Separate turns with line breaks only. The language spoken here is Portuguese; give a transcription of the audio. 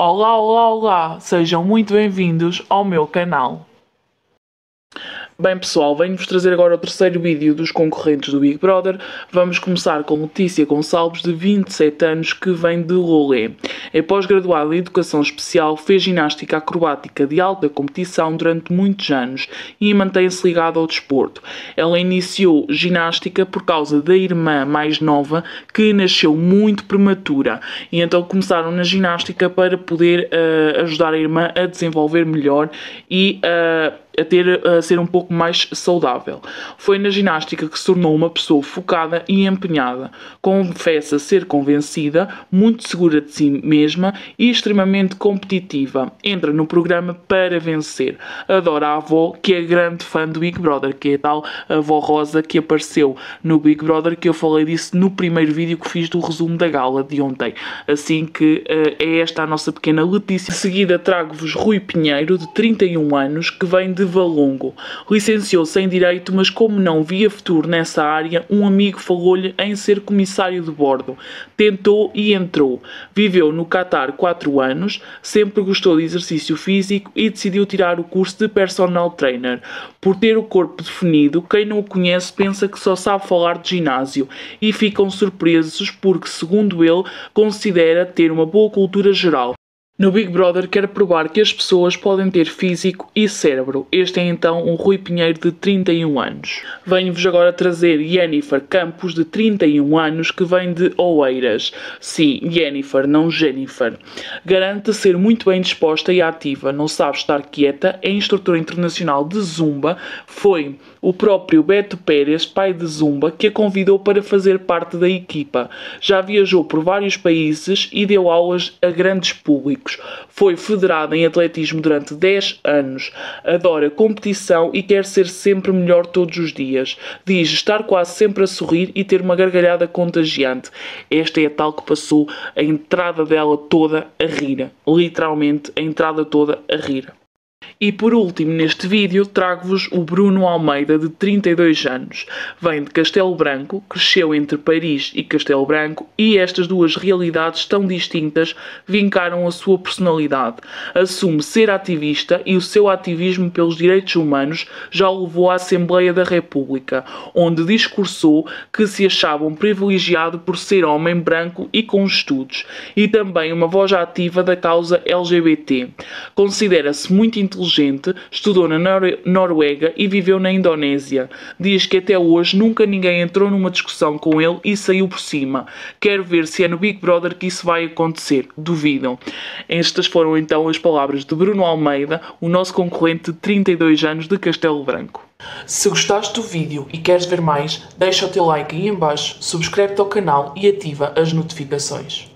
Olá, olá, olá! Sejam muito bem-vindos ao meu canal. Bem pessoal, venho-vos trazer agora o terceiro vídeo dos concorrentes do Big Brother. Vamos começar com Letícia Gonçalves, de 27 anos, que vem de Lolé. É pós-graduada em Educação Especial, fez ginástica acrobática de alta competição durante muitos anos e mantém-se ligada ao desporto. Ela iniciou ginástica por causa da irmã mais nova, que nasceu muito prematura, e então começaram na ginástica para poder uh, ajudar a irmã a desenvolver melhor e uh, a ter a ser um pouco mais saudável. Foi na ginástica que se tornou uma pessoa focada e empenhada. Confessa ser convencida, muito segura de si mesma e extremamente competitiva. Entra no programa para vencer. Adora a avó, que é grande fã do Big Brother, que é a tal avó Rosa que apareceu no Big Brother, que eu falei disso no primeiro vídeo que fiz do resumo da gala de ontem. Assim que uh, é esta a nossa pequena Letícia. Em seguida trago-vos Rui Pinheiro, de 31 anos, que vem de Valongo. Licenciou-se em Direito, mas como não via futuro nessa área, um amigo falou-lhe em ser comissário de bordo. Tentou e entrou. Viveu no Catar 4 anos, sempre gostou de exercício físico e decidiu tirar o curso de personal trainer. Por ter o corpo definido, quem não o conhece pensa que só sabe falar de ginásio e ficam surpresos porque, segundo ele, considera ter uma boa cultura geral. No Big Brother quer provar que as pessoas podem ter físico e cérebro. Este é então um Rui Pinheiro de 31 anos. Venho-vos agora trazer Jennifer Campos de 31 anos que vem de Oeiras. Sim, Jennifer, não Jennifer. Garante ser muito bem disposta e ativa, não sabe estar quieta, é instrutora internacional de Zumba, foi o próprio Beto Pérez, pai de Zumba, que a convidou para fazer parte da equipa. Já viajou por vários países e deu aulas a grandes públicos. Foi federada em atletismo durante 10 anos. Adora competição e quer ser sempre melhor todos os dias. Diz estar quase sempre a sorrir e ter uma gargalhada contagiante. Esta é a tal que passou a entrada dela toda a rir. Literalmente, a entrada toda a rir. E por último, neste vídeo, trago-vos o Bruno Almeida, de 32 anos. Vem de Castelo Branco, cresceu entre Paris e Castelo Branco e estas duas realidades tão distintas vincaram a sua personalidade. Assume ser ativista e o seu ativismo pelos direitos humanos já o levou à Assembleia da República, onde discursou que se achava um privilegiado por ser homem branco e com estudos, e também uma voz ativa da causa LGBT. Considera-se muito inteligente inteligente, estudou na Nor Noruega e viveu na Indonésia. Diz que até hoje nunca ninguém entrou numa discussão com ele e saiu por cima. Quero ver se é no Big Brother que isso vai acontecer. Duvidam. Estas foram então as palavras de Bruno Almeida, o nosso concorrente de 32 anos de Castelo Branco. Se gostaste do vídeo e queres ver mais, deixa o teu like aí em baixo, subscreve-te ao canal e ativa as notificações.